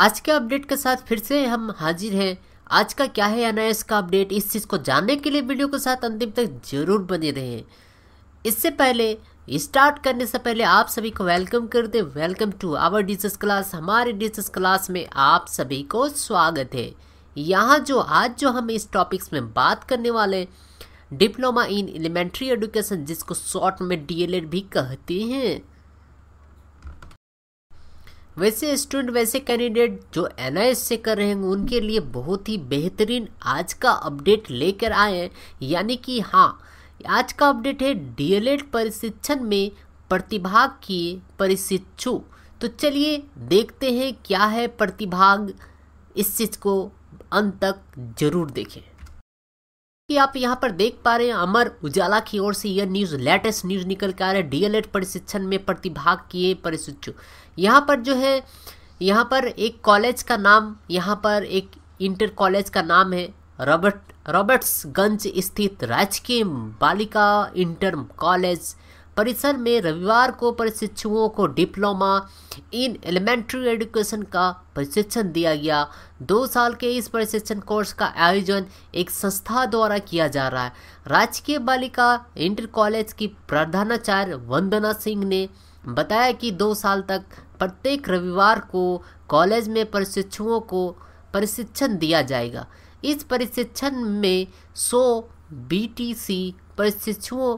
आज के अपडेट के साथ फिर से हम हाजिर हैं। आज का क्या है एन का अपडेट इस चीज़ को जानने के लिए वीडियो के साथ अंतिम तक ज़रूर बने रहें। इससे पहले स्टार्ट करने से पहले आप सभी को वेलकम कर दे। Welcome to our discuss class हमारे डिसस क्लास में आप सभी को स्वागत है। यहाँ जो आज जो हम इस टॉपिक्स में बात करने वाले डिप्लोमा इन एलिमेंट्री एडुकेशन जिसको शॉर्ट में डीएलएड भी कहते हैं। वैसे स्टूडेंट, वैसे कैंडिडेट जो एन से कर रहे हैं, उनके लिए बहुत ही बेहतरीन आज का अपडेट लेकर आए हैं। यानी कि हाँ आज का अपडेट है डीएलएड प्रशिक्षण में प्रतिभाग किए प्रशिक्षु। तो चलिए देखते हैं क्या है प्रतिभाग। इस चीज़ को अंत तक ज़रूर देखें। कि आप यहाँ पर देख पा रहे हैं अमर उजाला की ओर से यह न्यूज़, लेटेस्ट न्यूज़ निकल के आ रहा है। डीएलएड प्रशिक्षण में प्रतिभाग किए परिशिक्षु। यहाँ पर जो है, यहाँ पर एक कॉलेज का नाम, यहाँ पर एक इंटर कॉलेज का नाम है। रॉबर्ट, रॉबर्ट्सगंज स्थित राजकीय बालिका इंटर कॉलेज परिसर में रविवार को प्रशिक्षुओं को डिप्लोमा इन एलिमेंट्री एजुकेशन का प्रशिक्षण दिया गया। दो साल के इस प्रशिक्षण कोर्स का आयोजन एक संस्था द्वारा किया जा रहा है। राजकीय बालिका इंटर कॉलेज की प्रधानाचार्य वंदना सिंह ने बताया कि दो साल तक प्रत्येक रविवार को कॉलेज में प्रशिक्षुओं को प्रशिक्षण दिया जाएगा। इस प्रशिक्षण में 100 बीटीसी प्रशिक्षुओं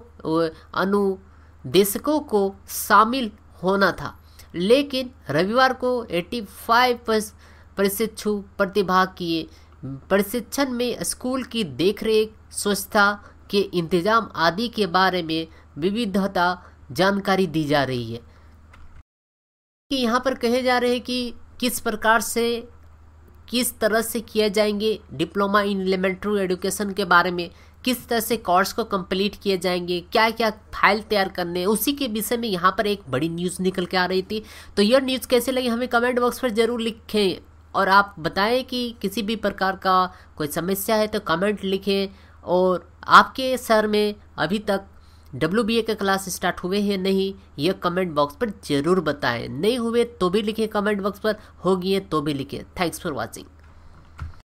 अनु देशकों को शामिल होना था। लेकिन रविवार को 85 प्रशिक्षु प्रतिभाग किए प्रशिक्षण में स्कूल की देखरेख, स्वच्छता के इंतज़ाम आदि के बारे में विविधता जानकारी दी जा रही है। कि यहाँ पर कहे जा रहे हैं कि किस प्रकार से, किस तरह से किए जाएँगे डिप्लोमा इन एलिमेंट्री एजुकेशन के बारे में किस तरह से कोर्स को कंप्लीट किए जाएँगे क्या क्या फ़ाइल तैयार करने उसी के विषय में यहाँ पर एक बड़ी न्यूज़ निकल के आ रही थी। तो यह न्यूज़ कैसे लगी हमें कमेंट बॉक्स पर ज़रूर लिखें और आप बताएँ कि किसी भी प्रकार का कोई समस्या है तो कमेंट लिखें और आपके सर में अभी तक डब्ल्यू बी ए के क्लास स्टार्ट हुए हैं नहीं यह कमेंट बॉक्स पर ज़रूर बताएँ। नहीं हुए तो भी लिखें कमेंट बॉक्स पर हो गए तो भी लिखें। Thanks for watching